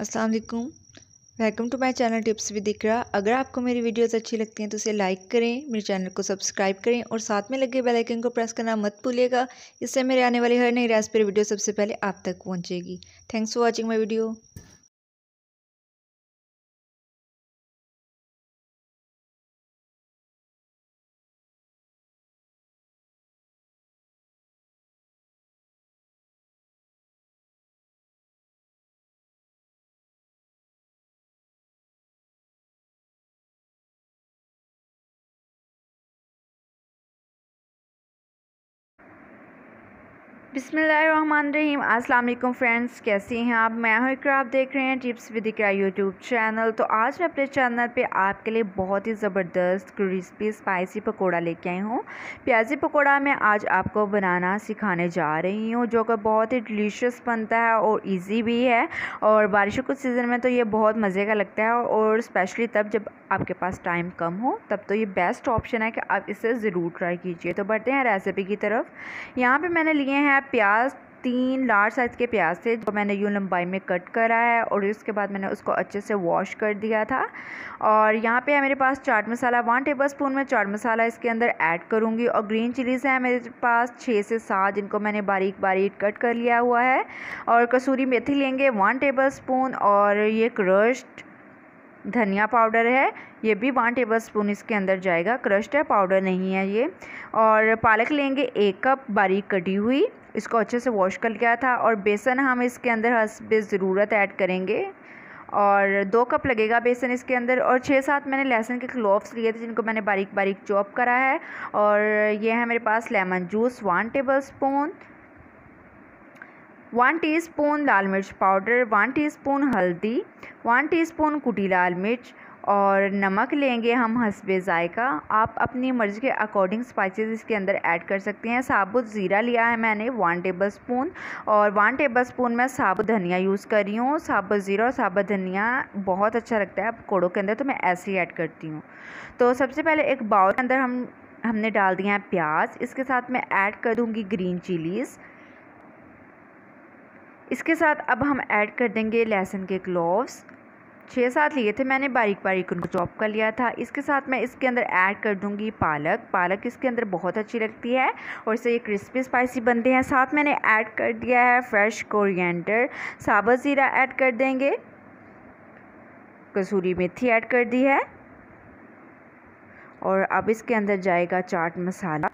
अस्सलाम वालेकुम welcome to my channel tips with Iqra. अगर आपको मेरी वीडियोस अच्छी लगती हैं तो उसे लाइक करें, मेरे चैनल को सब्सक्राइब करें और साथ में लगे बेल आइकन को प्रेस करना मत भूलिएगा, इससे मेरे आने वाली हर नई रेसिपी वीडियो सबसे पहले आप तक पहुंचेगी। Thanks for watching my video. बिसमीम अस्सलाम फ्रेंड्स, कैसे हैं आप? मैं हूँ इकरा, आप देख रहे हैं tips with Iqra YouTube channel. तो आज मैं अपने चैनल पे आपके लिए बहुत ही ज़बरदस्त क्रिस्पी, स्पाइसी पकोड़ा लेके आई हूँ। प्याजी पकोड़ा मैं आज आपको बनाना सिखाने जा रही हूँ, जो कि बहुत ही डिलीशियस बनता है और ईजी भी है। और बारिशों के सीज़न में तो ये बहुत मज़े का लगता है और स्पेशली तब जब आपके पास टाइम कम हो, तब तो ये बेस्ट ऑप्शन है कि आप इसे ज़रूर ट्राई कीजिए। तो बढ़ते हैं रेसिपी की तरफ़। यहाँ पर मैंने लिए हैं प्याज, तीन लार्ज साइज़ के प्याज थे, जो मैंने यूँ लंबाई में कट करा है और उसके बाद मैंने उसको अच्छे से वॉश कर दिया था। और यहाँ पे है मेरे पास chaat masala one tablespoon में चाट मसाला इसके अंदर ऐड करूँगी और ग्रीन चिलीज़ हैं मेरे पास, छः से सात जिनको मैंने बारीक बारीक कट कर लिया हुआ है। और कसूरी मेथी लेंगे वन टेबल स्पून और ये क्रश्ड धनिया पाउडर है, ये भी वन टेबल स्पून इसके अंदर जाएगा क्रश्ड है पाउडर नहीं है ये। और पालक लेंगे, एक कप बारीक कटी हुई। इसको अच्छे से वॉश कर लिया था और बेसन हम इसके अंदर हसब ज़रूरत ऐड करेंगे। और दो कप लगेगा बेसन इसके अंदर और छः सात मैंने लहसुन के क्लोव्स लिए थे जिनको मैंने बारीक बारीक चॉप करा है। और ये है मेरे पास lemon juice one tablespoon one teaspoon लाल मिर्च पाउडर वन टीस्पून हल्दी वन टीस्पून कुटी लाल मिर्च और नमक लेंगे हम हसबे ज़ायका। आप अपनी मर्ज़ी के अकॉर्डिंग स्पाइसेस इसके अंदर ऐड कर सकते हैं। साबुत ज़ीरा लिया है मैंने वन टेबल स्पून और वन टेबल स्पून मैं साबुत धनिया यूज़ कर रही हूँ। साबुत ज़ीरा और साबुत धनिया बहुत अच्छा लगता है पकौड़ों के अंदर तो मैं ऐसे ही ऐड करती हूँ। तो सबसे पहले एक बाउल के अंदर हम, हमने डाल दिया है प्याज। इसके साथ मैं ऐड कर दूँगी ग्रीन चिलीज़ इसके साथ अब हम ऐड कर देंगे लहसुन के क्लोव्स छः सात लिए थे, मैंने बारीक बारीक उनको चॉप कर लिया था। इसके साथ मैं इसके अंदर ऐड कर दूँगी पालक। पालक इसके अंदर बहुत अच्छी लगती है और इससे ये क्रिस्पी स्पाइसी बनते हैं। साथ मैंने ऐड कर दिया है फ्रेश कोरिएंडर। साबुत ज़ीरा ऐड कर देंगे। कसूरी मेथी ऐड कर दी है। और अब इसके अंदर जाएगा चाट मसाला।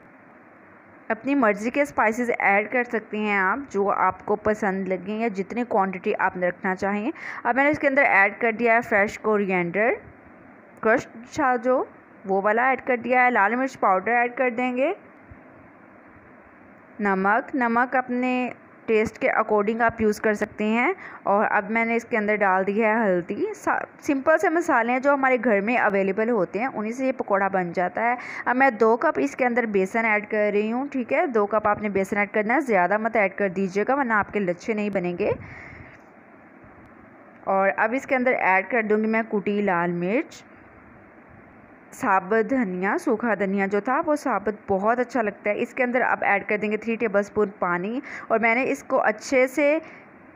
अपनी मर्ज़ी के स्पाइसेस ऐड कर सकते हैं आप, जो आपको पसंद लगें या जितनी क्वांटिटी आप रखना चाहें अब मैंने इसके अंदर ऐड कर दिया है फ्रेश कोरिएंडर क्रश छा जो वो वाला ऐड कर दिया है, लाल मिर्च पाउडर ऐड कर देंगे। नमक नमक अपने टेस्ट के अकॉर्डिंग आप यूज़ कर सकते हैं। और अब मैंने इसके अंदर डाल दी है हल्दी। सिंपल से मसाले हैं जो हमारे घर में अवेलेबल होते हैं, उन्हीं से ये पकौड़ा बन जाता है। अब मैं दो कप इसके अंदर बेसन ऐड कर रही हूँ, ठीक है? दो कप आपने बेसन ऐड करना है, ज़्यादा मत ऐड कर दीजिएगा, वरना आपके लच्छे नहीं बनेंगे। और अब इसके अंदर ऐड कर दूँगी मैं कुटी लाल मिर्च। साबुत धनिया, सूखा धनिया जो था, वो साबुत बहुत अच्छा लगता है। इसके अंदर अब ऐड कर देंगे थ्री टेबल स्पून पानी और मैंने इसको अच्छे से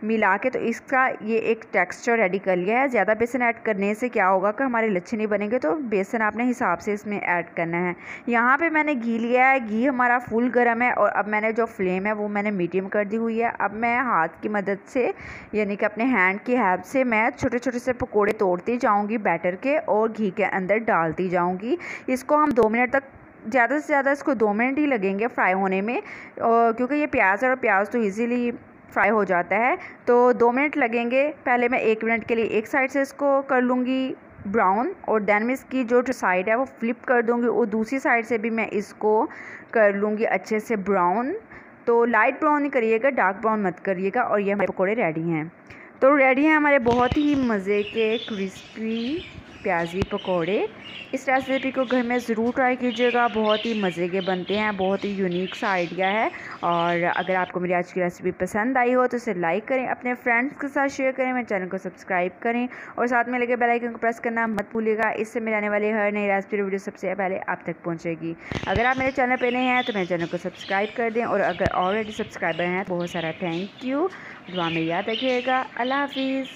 मिला के तो इसका ये एक टेक्सचर रेडी कर लिया है। ज़्यादा बेसन ऐड करने से क्या होगा कि हमारे लच्छे नहीं बनेंगे तो बेसन आपने हिसाब से इसमें ऐड करना है। यहाँ पे मैंने घी लिया है। घी हमारा फुल गर्म है और अब मैंने जो फ्लेम है, वो मैंने मीडियम कर दी हुई है। अब मैं हाथ की मदद से, यानी कि अपने हैंड की हेल्प से मैं छोटे छोटे से पकौड़े तोड़ती जाऊँगी बैटर के और घी के अंदर डालती जाऊँगी। इसको हम दो मिनट तक, ज़्यादा से ज़्यादा इसको दो मिनट ही लगेंगे फ्राई होने में। और क्योंकि ये प्याज है और प्याज तो इजीली फ्राई हो जाता है। तो दो मिनट लगेंगे। पहले मैं एक मिनट के लिए एक साइड से इसको कर लूँगी ब्राउन और देन मैं इसकी जो साइड है वो फ्लिप कर दूँगी और दूसरी साइड से भी मैं इसको कर लूँगी अच्छे से ब्राउन। तो लाइट ब्राउन ही करिएगा, डार्क ब्राउन मत करिएगा और ये हमारे पकौड़े रेडी हैं। तो रेडी हैं हमारे बहुत ही मज़े के क्रिस्पी प्याजी पकौड़े। इस रेसिपी को घर में ज़रूर ट्राई कीजिएगा। बहुत ही मज़े के बनते हैं, बहुत ही यूनिक सा आइडिया है। और अगर आपको मेरी आज की रेसिपी पसंद आई हो तो इसे लाइक करें, अपने फ्रेंड्स के साथ शेयर करें, मेरे चैनल को सब्सक्राइब करें। और साथ में लगे बेल आइकन को प्रेस करना मत भूलिएगा। इससे मेरे आने वाली हर नई रेसिपी वीडियो सबसे पहले आप तक पहुँचेगी। अगर आप मेरे चैनल पर नहीं हैं तो मेरे चैनल को सब्सक्राइब कर दें। और अगर ऑलरेडी सब्सक्राइबर हैं तो बहुत सारा थैंक यू दुआ में याद रखिएगा। अल्लाह हाफिज़।